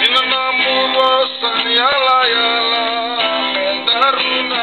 Minanamurosan yala yala mendaruna